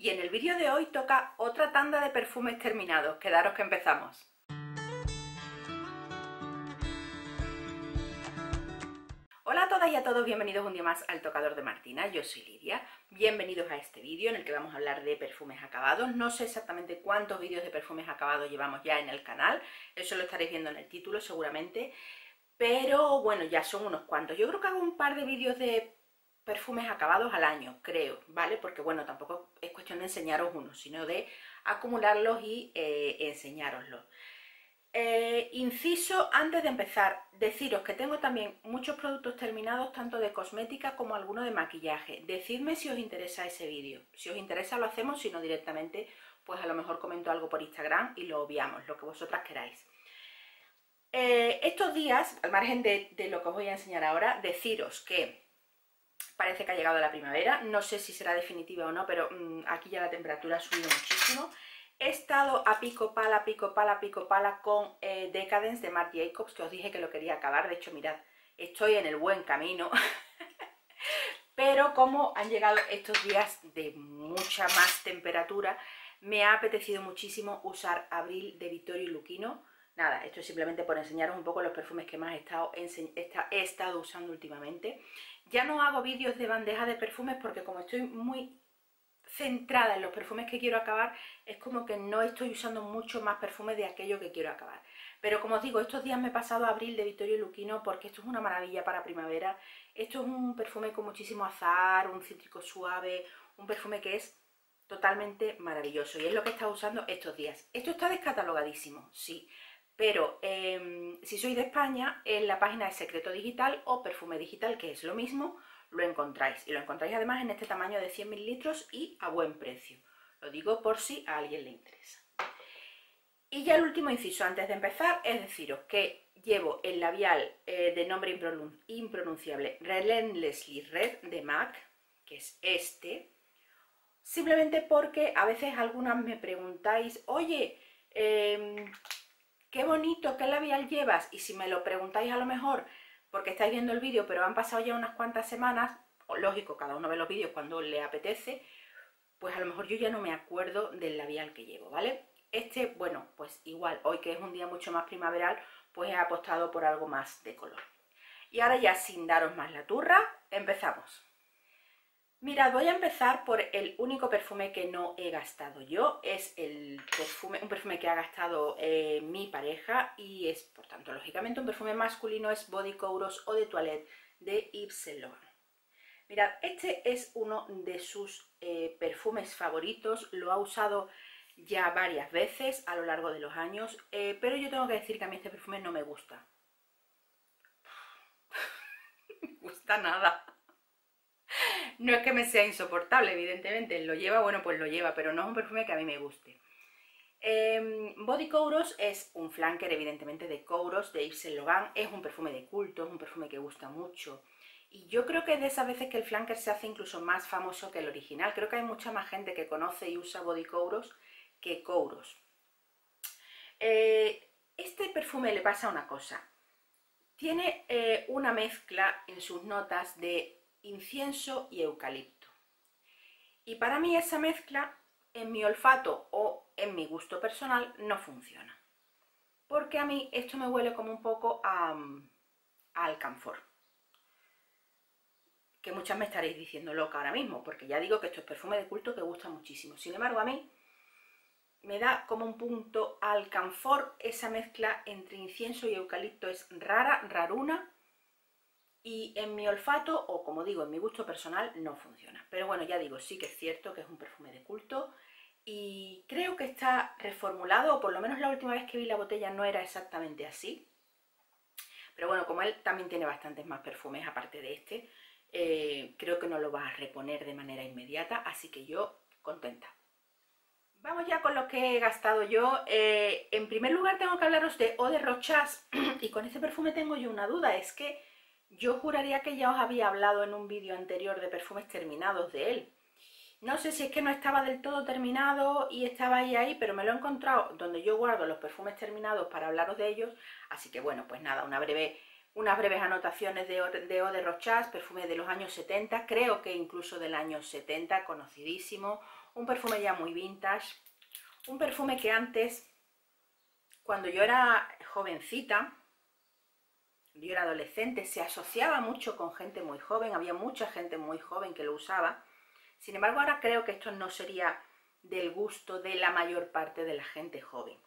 y en el vídeo de hoy toca otra tanda de perfumes terminados. Quedaros que empezamos. Hola a todas y a todos, bienvenidos un día más al Tocador de Martina, yo soy Lidia. Bienvenidos a este vídeo en el que vamos a hablar de perfumes acabados. No sé exactamente cuántos vídeos de perfumes acabados llevamos ya en el canal, eso lo estaréis viendo en el título seguramente. Pero bueno, ya son unos cuantos. Yo creo que hago un par de vídeos de perfumes acabados al año, creo, ¿vale? Porque bueno, tampoco es cuestión de enseñaros uno, sino de acumularlos y eh, enseñároslos. Eh, inciso, antes de empezar, deciros que tengo también muchos productos terminados, tanto de cosmética como alguno de maquillaje. Decidme si os interesa ese vídeo. Si os interesa lo hacemos, si no directamente, pues a lo mejor comento algo por Instagram y lo obviamos, lo que vosotras queráis. Eh, estos días, al margen de, de lo que os voy a enseñar ahora, deciros que parece que ha llegado la primavera, no sé si será definitiva o no, pero mm, aquí ya la temperatura ha subido muchísimo. He estado a pico pala, pico pala, pico pala con eh, Decadence de Marc Jacobs, que os dije que lo quería acabar, de hecho mirad, estoy en el buen camino. pero como han llegado estos días de mucha más temperatura, me ha apetecido muchísimo usar Abril de Vittorio Luquino, Nada, esto es simplemente por enseñaros un poco los perfumes que más he estado, he estado usando últimamente. Ya no hago vídeos de bandeja de perfumes porque como estoy muy centrada en los perfumes que quiero acabar, es como que no estoy usando mucho más perfumes de aquello que quiero acabar. Pero como os digo, estos días me he pasado a abril de Vittorio Luquino porque esto es una maravilla para primavera. Esto es un perfume con muchísimo azar, un cítrico suave, un perfume que es totalmente maravilloso y es lo que he estado usando estos días. Esto está descatalogadísimo, sí, pero em, si sois de España, en la página de Secreto Digital o Perfume Digital, que es lo mismo, lo encontráis. Y lo encontráis además en este tamaño de 100 mililitros y a buen precio. Lo digo por si a alguien le interesa. Y ya el último inciso antes de empezar es deciros que llevo el labial eh, de nombre impronunciable Relentlessly Red de MAC, que es este, simplemente porque a veces algunas me preguntáis, oye, eh, qué bonito, qué labial llevas, y si me lo preguntáis a lo mejor porque estáis viendo el vídeo, pero han pasado ya unas cuantas semanas, lógico, cada uno ve los vídeos cuando le apetece, pues a lo mejor yo ya no me acuerdo del labial que llevo, ¿vale? Este, bueno, pues igual, hoy que es un día mucho más primaveral, pues he apostado por algo más de color. Y ahora ya sin daros más la turra, empezamos. Mirad, voy a empezar por el único perfume que no he gastado yo. Es el perfume, un perfume que ha gastado eh, mi pareja y es, por tanto, lógicamente un perfume masculino. Es Body Couros o de Toilette de Yves Saint Laurent. Mirad, este es uno de sus eh, perfumes favoritos. Lo ha usado ya varias veces a lo largo de los años. Eh, pero yo tengo que decir que a mí este perfume no me gusta. me gusta nada. No es que me sea insoportable, evidentemente, lo lleva, bueno, pues lo lleva, pero no es un perfume que a mí me guste. Em, Body Couros es un flanker, evidentemente, de Couros, de Yves Saint Laurent. Es un perfume de culto, es un perfume que gusta mucho. Y yo creo que es de esas veces que el flanker se hace incluso más famoso que el original. Creo que hay mucha más gente que conoce y usa Body Couros que Couros. Eh, este perfume le pasa una cosa. Tiene eh, una mezcla en sus notas de incienso y eucalipto. Y para mí esa mezcla en mi olfato o en mi gusto personal no funciona. Porque a mí esto me huele como un poco a, alcanfor. Que muchas me estaréis diciendo loca ahora mismo, porque ya digo que esto es perfume de culto que gusta muchísimo. Sin embargo, a mí me da como un punto alcanfor esa mezcla entre incienso y eucalipto. Es rara, raruna, y en mi olfato, o como digo, en mi gusto personal, no funciona. Pero bueno, ya digo, sí que es cierto que es un perfume de culto y creo que está reformulado, o por lo menos la última vez que vi la botella no era exactamente así. Pero bueno, como él también tiene bastantes más perfumes aparte de este, eh, creo que no lo va a reponer de manera inmediata, así que yo contenta. Vamos ya con lo que he gastado yo. Eh, en primer lugar tengo que hablaros de Eau de Rochas y con este perfume tengo yo una duda, es que yo juraría que ya os había hablado en un vídeo anterior de perfumes terminados de él. No sé si es que no estaba del todo terminado y estaba ahí ahí, pero me lo he encontrado donde yo guardo los perfumes terminados para hablaros de ellos. Así que bueno, pues nada, unas breves anotaciones de, de de Rochas, perfume de los años 70, creo que incluso del año 70, conocidísimo. un perfume ya muy vintage, un perfume que antes, cuando yo era jovencita, yo era adolescente, se asociaba mucho con gente muy joven, había mucha gente muy joven que lo usaba. Sin embargo, ahora creo que esto no sería del gusto de la mayor parte de la gente joven.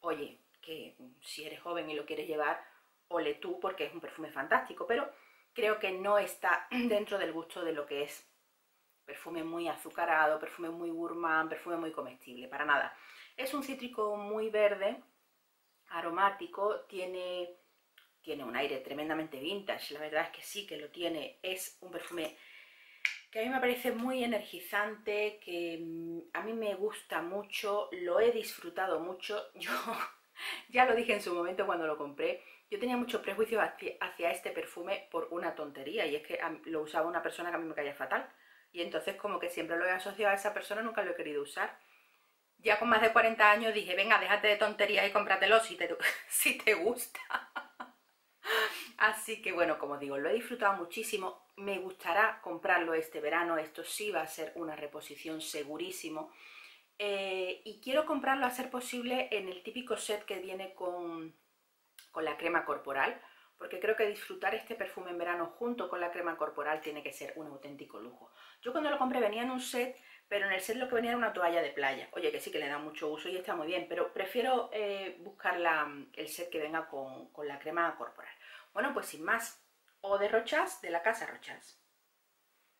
Oye, que si eres joven y lo quieres llevar, ole tú porque es un perfume fantástico, pero creo que no está dentro del gusto de lo que es perfume muy azucarado, perfume muy gourmand, perfume muy comestible, para nada. Es un cítrico muy verde, aromático, tiene tiene un aire tremendamente vintage, la verdad es que sí que lo tiene, es un perfume que a mí me parece muy energizante, que mm, a mí me gusta mucho, lo he disfrutado mucho, yo ya lo dije en su momento cuando lo compré, yo tenía muchos prejuicios hacia, este perfume por una tontería y es que lo usaba una persona que a mí me caía fatal y entonces como que siempre lo he asociado a esa persona, nunca lo he querido usar. Ya con más de 40 años dije, venga, déjate de tonterías y cómpratelo si te, si te gusta. Así que bueno, como digo, lo he disfrutado muchísimo. Me gustará comprarlo este verano. Esto sí va a ser una reposición segurísimo. Eh, y quiero comprarlo a ser posible en el típico set que viene con, con la crema corporal. Porque creo que disfrutar este perfume en verano junto con la crema corporal tiene que ser un auténtico lujo. Yo cuando lo compré venía en un set, pero en el set lo que venía era una toalla de playa. Oye, que sí que le da mucho uso y está muy bien, pero prefiero eh, buscar el set que venga con, con la crema corporal. Bueno, pues sin más, o de Rochas, de la casa Rochas.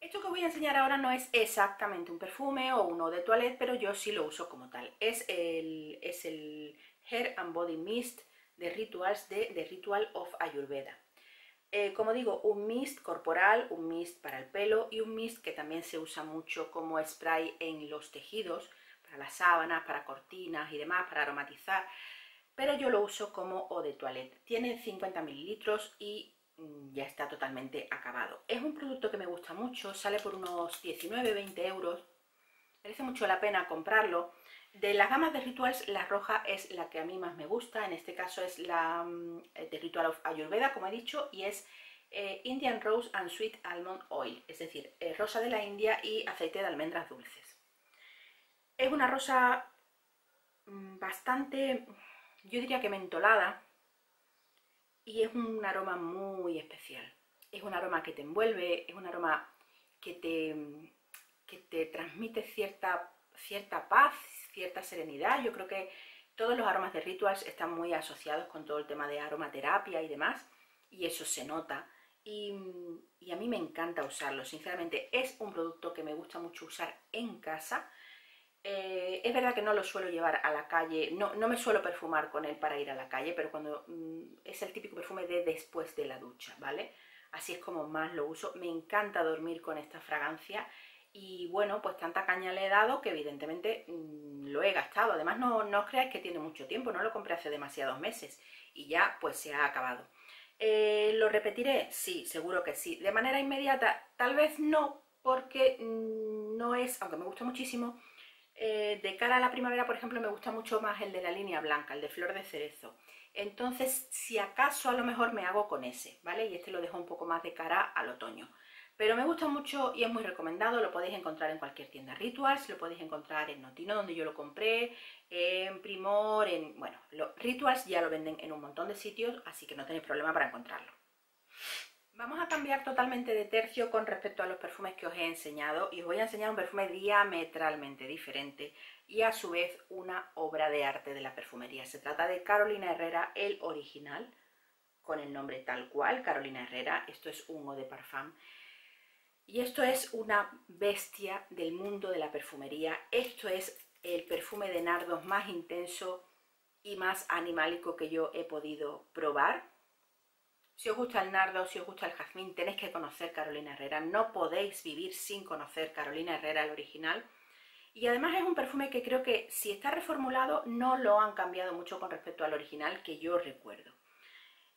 Esto que voy a enseñar ahora no es exactamente un perfume o uno de toilette, pero yo sí lo uso como tal. Es el, es el Hair and Body Mist de Rituals de The Ritual of Ayurveda. Eh, como digo, un mist corporal, un mist para el pelo y un mist que también se usa mucho como spray en los tejidos, para las sábanas, para cortinas y demás, para aromatizar pero yo lo uso como eau de toilette. Tiene 50 mililitros y mm, ya está totalmente acabado. Es un producto que me gusta mucho, sale por unos 19-20 euros. Merece mucho la pena comprarlo. De las gamas de Rituals, la roja es la que a mí más me gusta. En este caso es la mm, de Ritual of Ayurveda, como he dicho, y es eh, Indian Rose and Sweet Almond Oil, es decir, eh, rosa de la India y aceite de almendras dulces. Es una rosa mm, bastante yo diría que mentolada, y es un aroma muy especial. Es un aroma que te envuelve, es un aroma que te, que te transmite cierta, cierta paz, cierta serenidad. Yo creo que todos los aromas de rituals están muy asociados con todo el tema de aromaterapia y demás, y eso se nota. Y, y, a mí me encanta usarlo, sinceramente es un producto que me gusta mucho usar en casa eh, es verdad que no lo suelo llevar a la calle, no, me suelo perfumar con él para ir a la calle, pero cuando mm, es el típico perfume de después de la ducha, ¿vale? Así es como más lo uso. Me encanta dormir con esta fragancia y bueno, pues tanta caña le he dado que evidentemente mm, lo he gastado. Además no, no os creáis que tiene mucho tiempo, no lo compré hace demasiados meses y ya pues se ha acabado. Eh, ¿Lo repetiré? Sí, seguro que sí. De manera inmediata, tal vez no, porque mm, no es, aunque me gusta muchísimo, eh, de cara a la primavera, por ejemplo, me gusta mucho más el de la línea blanca, el de flor de cerezo. Entonces, si acaso a lo mejor me hago con ese, ¿vale? Y este lo dejo un poco más de cara al otoño. Pero me gusta mucho y es muy recomendado, lo podéis encontrar en cualquier tienda Rituals, lo podéis encontrar en Notino, donde yo lo compré, en Primor, en... bueno, Rituals ya lo venden en un montón de sitios, así que no tenéis problema para encontrarlo. Vamos a cambiar totalmente de tercio con respecto a los perfumes que os he enseñado y os voy a enseñar un perfume diametralmente diferente y a su vez una obra de arte de la perfumería. Se trata de Carolina Herrera, el original, con el nombre tal cual, Carolina Herrera. Esto es un de parfum. Y esto es una bestia del mundo de la perfumería. Esto es el perfume de nardos más intenso y más animálico que yo he podido probar si os gusta el nardo, si os gusta el jazmín, tenéis que conocer Carolina Herrera. No podéis vivir sin conocer Carolina Herrera, el original. Y además es un perfume que creo que si está reformulado no lo han cambiado mucho con respecto al original que yo recuerdo.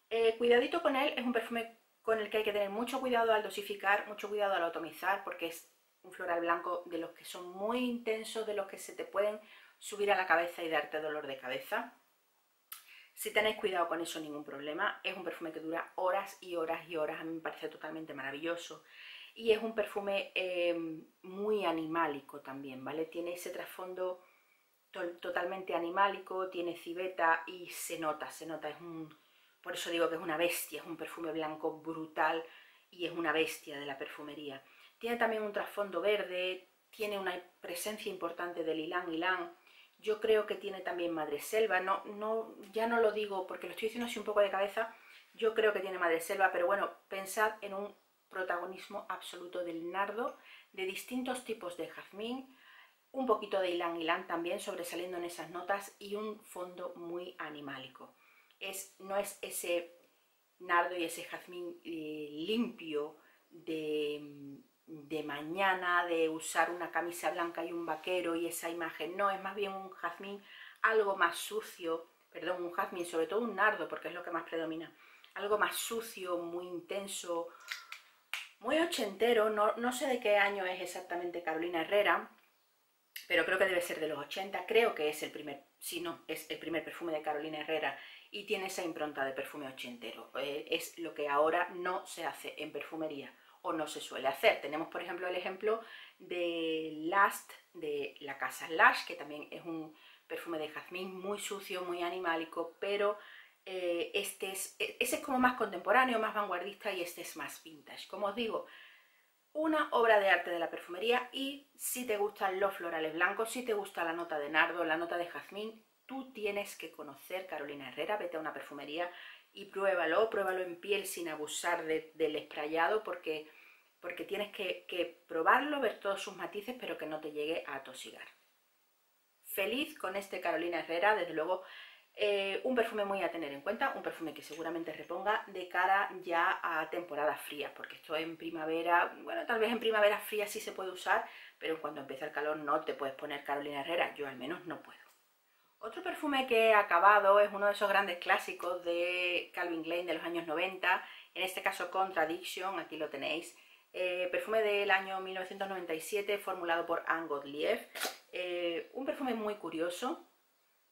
Eh, cuidadito con él, es un perfume con el que hay que tener mucho cuidado al dosificar, mucho cuidado al atomizar, porque es un floral blanco de los que son muy intensos, de los que se te pueden subir a la cabeza y darte dolor de cabeza. Si tenéis cuidado con eso, ningún problema. Es un perfume que dura horas y horas y horas. A mí me parece totalmente maravilloso. y es un perfume eh, muy animálico también, ¿vale? Tiene ese trasfondo totalmente animálico, tiene civeta y se nota, se nota, es un... Por eso digo que es una bestia, es un perfume blanco brutal y es una bestia de la perfumería. Tiene también un trasfondo verde, tiene una presencia importante del ylang yo creo que tiene también madreselva, no, no, ya no lo digo porque lo estoy diciendo así un poco de cabeza, yo creo que tiene madreselva, pero bueno, pensad en un protagonismo absoluto del nardo, de distintos tipos de jazmín, un poquito de ylang ylang también sobresaliendo en esas notas y un fondo muy animálico. Es, no es ese nardo y ese jazmín eh, limpio de, de, mañana, de usar una camisa blanca y un vaquero y esa imagen, no, es más bien un jazmín algo más sucio, perdón, un jazmín, sobre todo un nardo porque es lo que más predomina, algo más sucio, muy intenso, muy ochentero, no, no sé de qué año es exactamente Carolina Herrera, pero creo que debe ser de los 80, creo que es el primer, si no, es el primer perfume de Carolina Herrera y tiene esa impronta de perfume ochentero. Eh, es lo que ahora no se hace en perfumería o no se suele hacer. Tenemos, por ejemplo, el ejemplo de Last de la casa Lash, que también es un perfume de jazmín muy sucio, muy animálico, pero eh, este es, e, ese es como más contemporáneo, más vanguardista y este es más vintage. Como os digo, una obra de arte de la perfumería y si te gustan los florales blancos, si te gusta la nota de nardo, la nota de jazmín, tú tienes que conocer Carolina Herrera, vete a una perfumería y pruébalo, pruébalo en piel sin abusar del esprayado porque, porque tienes que, probarlo, ver todos sus matices, pero que no te llegue a atosigar. Feliz con este Carolina Herrera, desde luego eh, un perfume muy a tener en cuenta, un perfume que seguramente reponga de cara ya a temporadas frías, porque esto en primavera, bueno, tal vez en primavera fría sí se puede usar, pero cuando empieza el calor no te puedes poner Carolina Herrera, yo al menos no puedo. Otro perfume que he acabado es uno de esos grandes clásicos de Calvin Klein de los años 90, en este caso Contradiction, aquí lo tenéis, eh, perfume del año 1997 formulado por Anne Gottlieb, eh, un perfume muy curioso,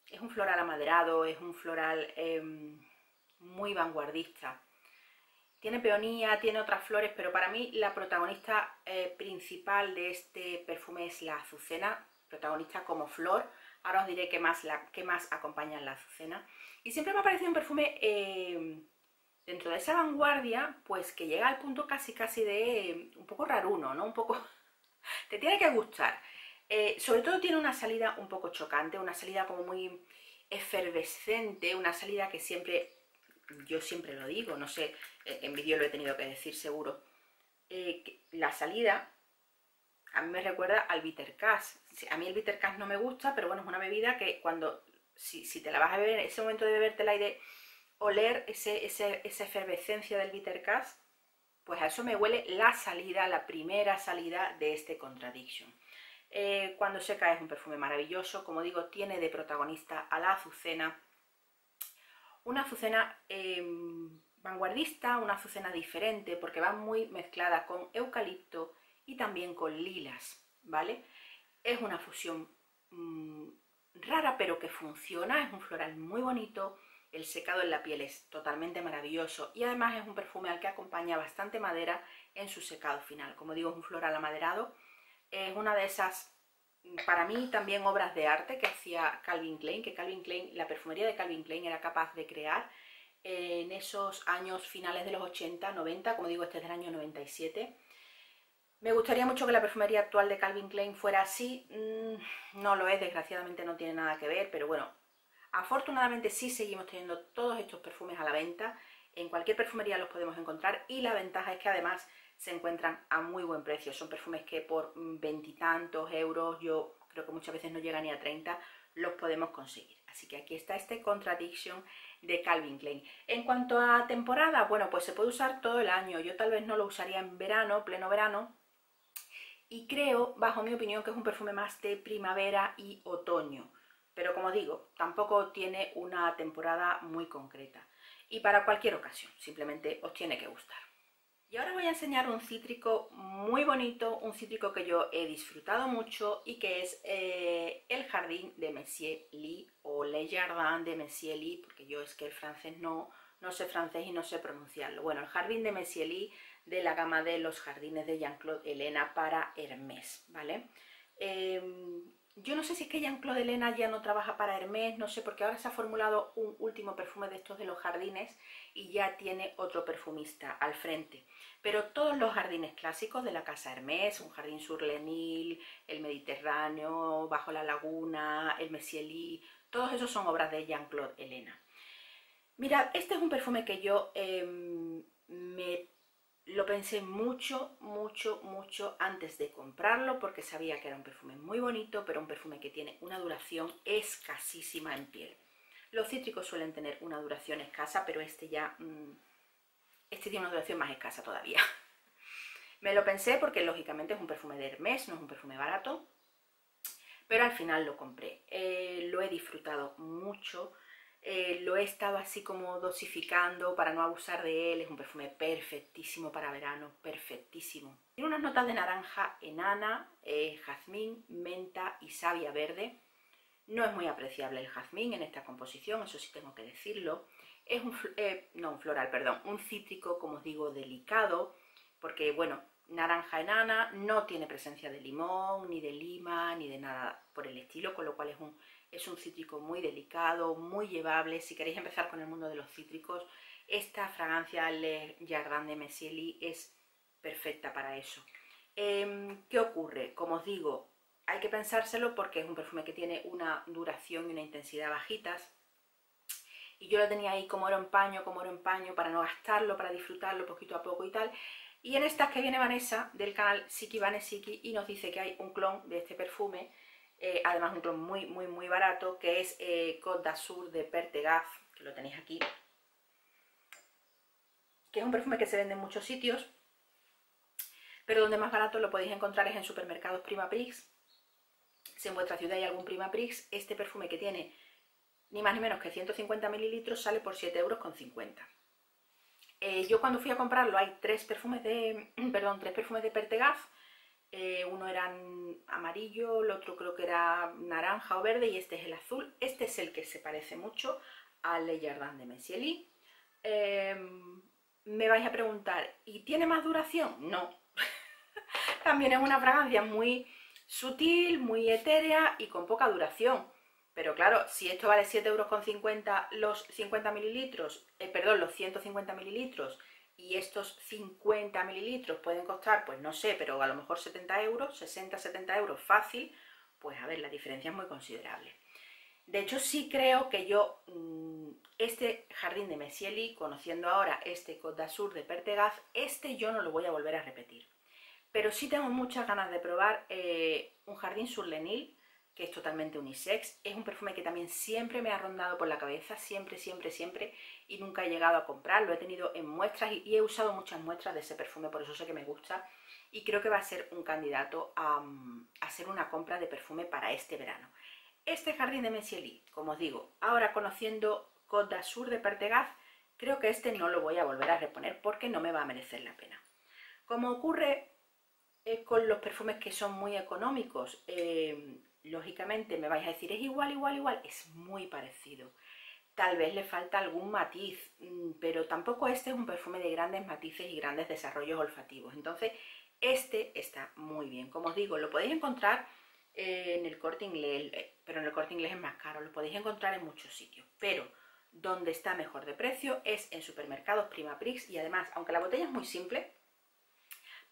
es un floral amaderado, es un floral em, muy vanguardista. Tiene peonía, tiene otras flores, pero para mí la protagonista eh, principal de este perfume es la azucena, protagonista como flor. Ahora os diré qué más, qué más acompaña la azucena. Y siempre me ha parecido un perfume em, dentro de esa vanguardia, pues que llega al punto casi casi de un poco raruno, ¿no? Un poco... te tiene que gustar. Eh, sobre todo tiene una salida un poco chocante, una salida como muy efervescente, una salida que siempre, yo siempre lo digo, no sé, eh, en vídeo lo he tenido que decir seguro, eh, la salida a mí me recuerda al bitter A mí el bitter no me gusta, pero bueno, es una bebida que cuando, si, te la vas a beber, ese momento de bebértela y de oler ese, esa efervescencia del bitter pues a eso me huele la salida, la primera salida de este Contradiction. Eh, cuando seca es un perfume maravilloso, como digo, tiene de protagonista a la azucena. Una azucena em, vanguardista, una azucena diferente, porque va muy mezclada con eucalipto y también con lilas, ¿vale? Es una fusión mm, rara, pero que funciona, es un floral muy bonito, el secado en la piel es totalmente maravilloso y además es un perfume al que acompaña bastante madera en su secado final. Como digo, es un floral amaderado es una de esas, para mí también obras de arte que hacía Calvin Klein, que Calvin Klein, la perfumería de Calvin Klein era capaz de crear en esos años finales de los 80, 90, como digo, este es del año 97. Me gustaría mucho que la perfumería actual de Calvin Klein fuera así, mm, no lo es, desgraciadamente no tiene nada que ver, pero bueno, afortunadamente sí seguimos teniendo todos estos perfumes a la venta, en cualquier perfumería los podemos encontrar y la ventaja es que además se encuentran a muy buen precio. Son perfumes que por veintitantos euros, yo creo que muchas veces no llegan ni a 30, los podemos conseguir. Así que aquí está este Contradiction de Calvin Klein. En cuanto a temporada, bueno, pues se puede usar todo el año. Yo tal vez no lo usaría en verano, pleno verano, y creo, bajo mi opinión, que es un perfume más de primavera y otoño. Pero como digo, tampoco tiene una temporada muy concreta. Y para cualquier ocasión, simplemente os tiene que gustar. Y ahora voy a enseñar un cítrico muy bonito, un cítrico que yo he disfrutado mucho y que es eh, el Jardín de Messier Lee o Le Jardin de Messier Lee, porque yo es que el francés no, no sé francés y no sé pronunciarlo. Bueno, el Jardín de Messier Lee de la gama de los jardines de Jean-Claude Elena para Hermès, ¿vale? Em, yo no sé si es que Jean-Claude Elena ya no trabaja para Hermès, no sé, porque ahora se ha formulado un último perfume de estos de los jardines y ya tiene otro perfumista al frente. Pero todos los jardines clásicos de la casa Hermès, un jardín sur Lenil, el Mediterráneo, Bajo la Laguna, el Messieli, todos esos son obras de Jean-Claude Elena. Mirad, este es un perfume que yo em, me lo pensé mucho, mucho, mucho antes de comprarlo porque sabía que era un perfume muy bonito, pero un perfume que tiene una duración escasísima en piel. Los cítricos suelen tener una duración escasa, pero este ya... Mm, este tiene una duración más escasa todavía. Me lo pensé porque lógicamente es un perfume de Hermès, no es un perfume barato, pero al final lo compré. Eh, lo he disfrutado mucho, eh, lo he estado así como dosificando para no abusar de él. Es un perfume perfectísimo para verano, perfectísimo. Tiene unas notas de naranja enana, eh, jazmín, menta y savia verde. No es muy apreciable el jazmín en esta composición, eso sí tengo que decirlo. Es un, eh, no un floral, perdón, un cítrico, como os digo, delicado, porque bueno, naranja enana no tiene presencia de limón, ni de lima, ni de nada por el estilo, con lo cual es un es un cítrico muy delicado, muy llevable. Si queréis empezar con el mundo de los cítricos, esta fragancia Le Jardin de Messieli es perfecta para eso. Em, ¿Qué ocurre? Como os digo, hay que pensárselo porque es un perfume que tiene una duración y una intensidad bajitas. Y yo lo tenía ahí como oro en paño, como oro en paño, para no gastarlo, para disfrutarlo poquito a poco y tal. Y en estas que viene Vanessa, del canal Siki Vanesiki, y nos dice que hay un clon de este perfume eh, además un clon muy, muy, muy barato, que es eh, Côte d'Azur de Pertegaz, que lo tenéis aquí, que es un perfume que se vende en muchos sitios, pero donde más barato lo podéis encontrar es en supermercados Prima Prix. Si en vuestra ciudad hay algún Prima Prix, este perfume que tiene ni más ni menos que 150 mililitros sale por 7,50 euros. Eh, yo cuando fui a comprarlo hay tres perfumes de, perdón, tres perfumes de eh, uno era amarillo, el otro creo que era naranja o verde y este es el azul. Este es el que se parece mucho al Le Jardin de Messieli. Em, me vais a preguntar, ¿y tiene más duración? No. También es una fragancia muy sutil, muy etérea y con poca duración. Pero claro, si esto vale 7,50 euros los 50 mililitros, eh, perdón, los 150 mililitros y estos 50 mililitros pueden costar, pues no sé, pero a lo mejor 70 euros, 60, 70 euros fácil, pues a ver, la diferencia es muy considerable. De hecho, sí creo que yo, mm, este jardín de Messieli, conociendo ahora este Côte d'Azur de Pertegaz, este yo no lo voy a volver a repetir. Pero sí tengo muchas ganas de probar eh, un jardín sur Lenil, que es totalmente unisex. Es un perfume que también siempre me ha rondado por la cabeza, siempre, siempre, siempre, y nunca he llegado a comprarlo. He tenido en muestras y, he usado muchas muestras de ese perfume, por eso sé que me gusta. Y creo que va a ser un candidato a, hacer una compra de perfume para este verano. Este jardín de Messieli, como os digo, ahora conociendo Côte d'Azur de Pertegaz, creo que este no lo voy a volver a reponer porque no me va a merecer la pena. Como ocurre eh, con los perfumes que son muy económicos, eh, lógicamente me vais a decir, es igual, igual, igual, es muy parecido. Tal vez le falta algún matiz, mm, pero tampoco este es un perfume de grandes matices y grandes desarrollos olfativos. Entonces, este está muy bien. Como os digo, lo podéis encontrar eh, en el corte inglés, eh, pero en el corte inglés es más caro. Lo podéis encontrar en muchos sitios. Pero donde está mejor de precio es en supermercados Prima Prix y además, aunque la botella es muy simple,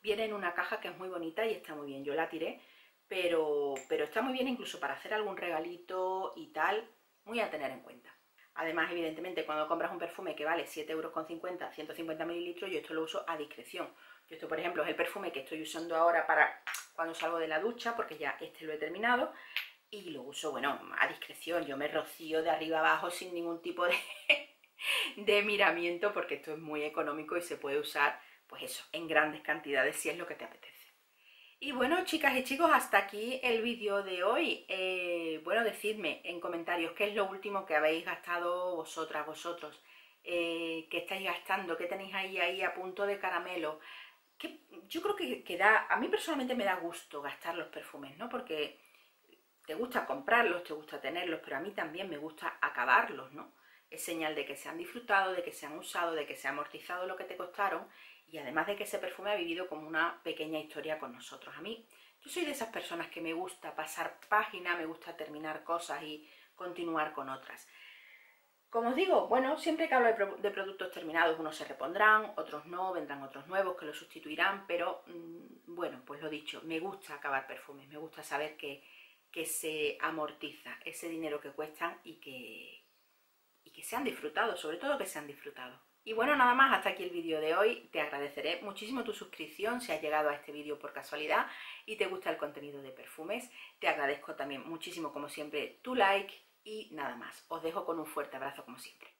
viene en una caja que es muy bonita y está muy bien. Yo la tiré pero, pero está muy bien incluso para hacer algún regalito y tal, muy a tener en cuenta. Además, evidentemente, cuando compras un perfume que vale 7,50 euros, 150 mililitros, yo esto lo uso a discreción. Yo esto, por ejemplo, es el perfume que estoy usando ahora para cuando salgo de la ducha, porque ya este lo he terminado, y lo uso, bueno, a discreción. Yo me rocío de arriba abajo sin ningún tipo de, de miramiento, porque esto es muy económico y se puede usar, pues eso, en grandes cantidades si es lo que te apetece. Y bueno, chicas y chicos, hasta aquí el vídeo de hoy. Eh, bueno, decidme en comentarios qué es lo último que habéis gastado vosotras, vosotros. Eh, qué estáis gastando, qué tenéis ahí, ahí a punto de caramelo. Que yo creo que, que da, a mí personalmente me da gusto gastar los perfumes, ¿no? Porque te gusta comprarlos, te gusta tenerlos, pero a mí también me gusta acabarlos, ¿no? Es señal de que se han disfrutado, de que se han usado, de que se ha amortizado lo que te costaron y además de que ese perfume ha vivido como una pequeña historia con nosotros. A mí, yo soy de esas personas que me gusta pasar página, me gusta terminar cosas y continuar con otras. Como os digo, bueno, siempre que hablo de, productos terminados, unos se repondrán, otros no, vendrán otros nuevos que los sustituirán, pero mm, bueno, pues lo dicho, me gusta acabar perfumes, me gusta saber que, que se amortiza ese dinero que cuestan y que, y que se han disfrutado, sobre todo que se han disfrutado. Y bueno, nada más, hasta aquí el vídeo de hoy. Te agradeceré muchísimo tu suscripción si has llegado a este vídeo por casualidad y te gusta el contenido de perfumes. Te agradezco también muchísimo, como siempre, tu like y nada más. Os dejo con un fuerte abrazo como siempre.